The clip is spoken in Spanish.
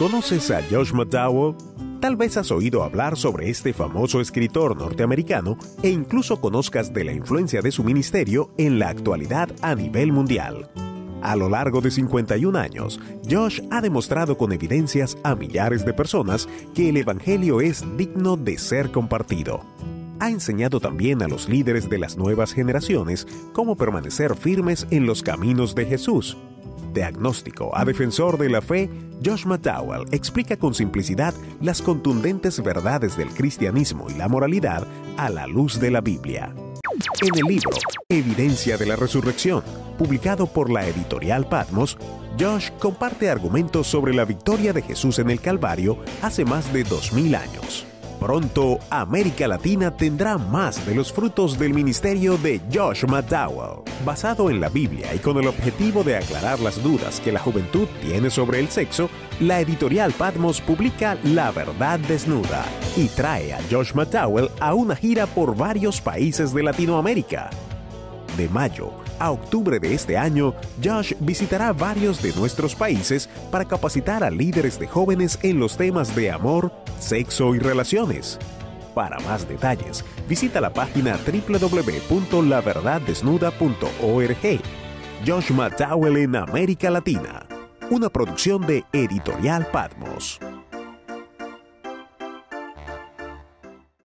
¿Conoces a Josh McDowell? Tal vez has oído hablar sobre este famoso escritor norteamericano e incluso conozcas de la influencia de su ministerio en la actualidad a nivel mundial. A lo largo de 51 años, Josh ha demostrado con evidencias a millares de personas que el Evangelio es digno de ser compartido. Ha enseñado también a los líderes de las nuevas generaciones cómo permanecer firmes en los caminos de Jesús. De agnóstico a defensor de la fe, Josh McDowell explica con simplicidad las contundentes verdades del cristianismo y la moralidad a la luz de la Biblia. En el libro Evidencia de la Resurrección, publicado por la editorial Patmos, Josh comparte argumentos sobre la victoria de Jesús en el Calvario hace más de 2000 años. Pronto, América Latina tendrá más de los frutos del ministerio de Josh McDowell. Basado en la Biblia y con el objetivo de aclarar las dudas que la juventud tiene sobre el sexo, la editorial Patmos publica La Verdad Desnuda y trae a Josh McDowell a una gira por varios países de Latinoamérica. De mayo a octubre de este año, Josh visitará varios de nuestros países para capacitar a líderes de jóvenes en los temas de amor, sexo y relaciones. Para más detalles, visita la página www.laverdaddesnuda.org. Josh McDowell en América Latina, una producción de Editorial Patmos.